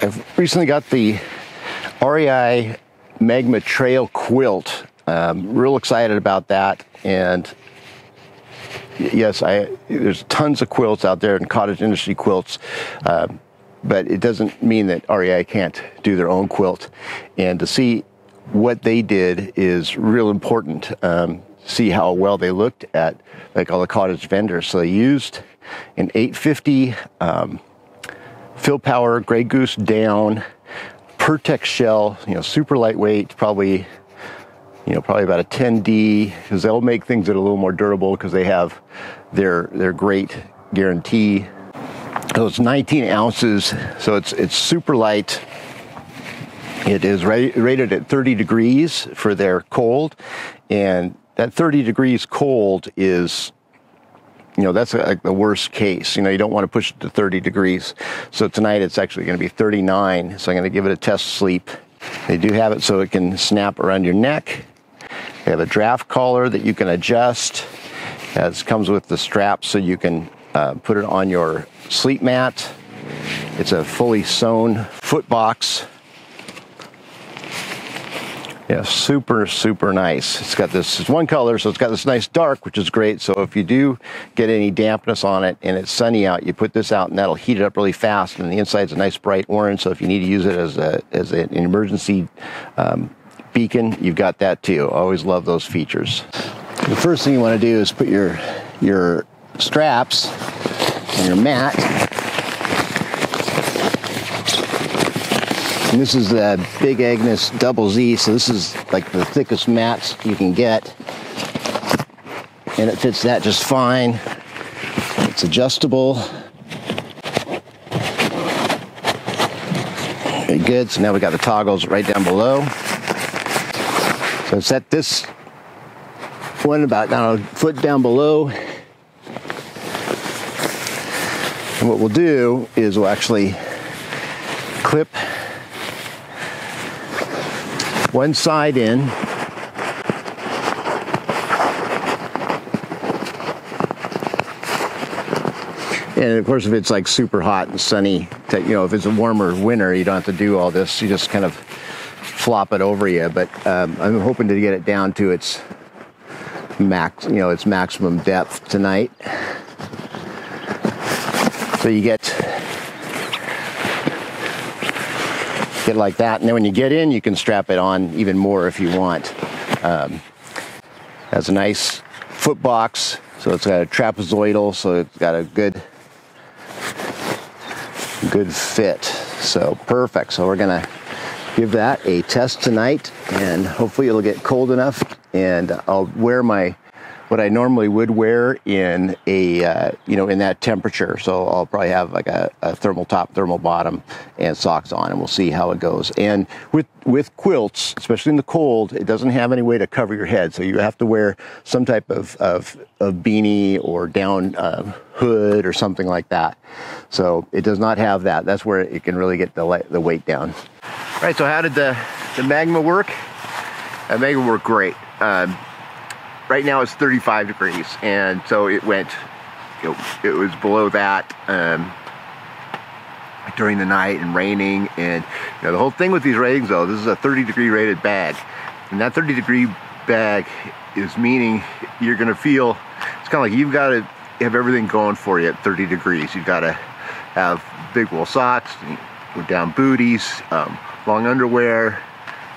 I've recently got the REI Magma Trail quilt. Um, real excited about that. And yes, I there's tons of quilts out there and cottage industry quilts. Uh, but it doesn't mean that REI can't do their own quilt. And to see what they did is real important. Um, see how well they looked at like all the cottage vendors. So they used an 850 um, Fill Power Grey Goose down Pertex shell, you know, super lightweight, probably you know, probably about a 10D because they'll make things that are a little more durable because they have their their great guarantee. So it's 19 ounces, so it's it's super light. It is rated at 30 degrees for their cold, and that 30 degrees cold is you know that's like the worst case. You know you don't want to push it to 30 degrees. So tonight it's actually going to be 39 so i'm going to give it a test sleep. They do have it so it can snap around your neck. They have a draft collar that you can adjust. It comes with the strap so you can uh, put it on your sleep mat. It's a fully sewn foot box yeah, super, super nice. It's got this it's one color, so it's got this nice dark, which is great. So if you do get any dampness on it and it's sunny out, you put this out and that'll heat it up really fast. And the inside's a nice bright orange, so if you need to use it as a as an emergency um, beacon, you've got that too. Always love those features. The first thing you want to do is put your your straps on your mat And this is the Big Agnes Double Z, so this is like the thickest mats you can get. And it fits that just fine. It's adjustable. Very good. So now we got the toggles right down below. So set this one about a foot down below. And what we'll do is we'll actually clip one side in. And of course, if it's like super hot and sunny, you know, if it's a warmer winter, you don't have to do all this. You just kind of flop it over you. But um, I'm hoping to get it down to its max, you know, its maximum depth tonight. So you get like that. And then when you get in, you can strap it on even more if you want. Um, has a nice foot box, so it's got a trapezoidal, so it's got a good, good fit. So perfect. So we're gonna give that a test tonight, and hopefully it'll get cold enough, and I'll wear my what I normally would wear in a uh, you know in that temperature. So I'll probably have like a, a, thermal top, thermal bottom, and socks on, and we'll see how it goes. And with with quilts, especially in the cold, it doesn't have any way to cover your head, so you have to wear some type of of, of beanie or down uh, hood or something like that. So it does not have that. That's where it can really get the the weight down. All right. So how did the the magma work? The magma worked great. Um, right now it's 35 degrees, and so it went. Know, it was below that um, during the night and raining, and you know the whole thing with these ratings though. This is a 30 degree rated bag, and that 30 degree bag is meaning you're gonna feel. It's kind of like you've got to have everything going for you at 30 degrees. You've got to have big wool socks, down booties, um, long underwear,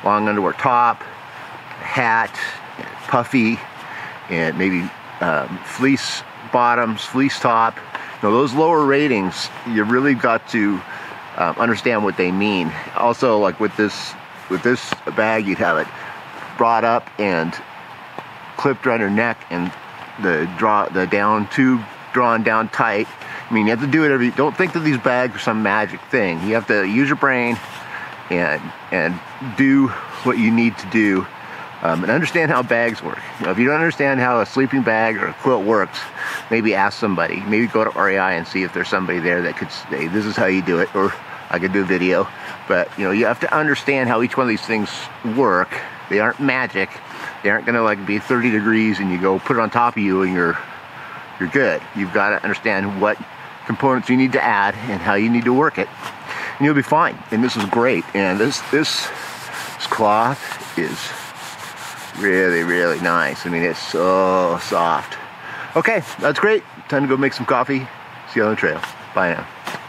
long underwear top, hat, puffy, and maybe um, fleece bottoms, fleece top. Know, those lower ratings, you really got to um, understand what they mean. Also, like with this with this bag, you'd have it brought up and clipped around your neck, and the draw the down tube drawn down tight. I mean, you have to do it every. Don't think that these bags are some magic thing. You have to use your brain and and do what you need to do um, and understand how bags work. You know, if you don't understand how a sleeping bag or a quilt works, maybe ask somebody. Maybe go to REI and see if there's somebody there that could say, this is how you do it, or I could do a video. But, you know, you have to understand how each one of these things work. They aren't magic. They aren't going to like be 30 degrees and you go put it on top of you and you're, you're good. You've got to understand what components you need to add and how you need to work it. and you'll be fine. And this is great. And this this this cloth is really really nice. I mean, it's so soft. Okay, that's great. Time to go make some coffee. See you on the trail. Bye now.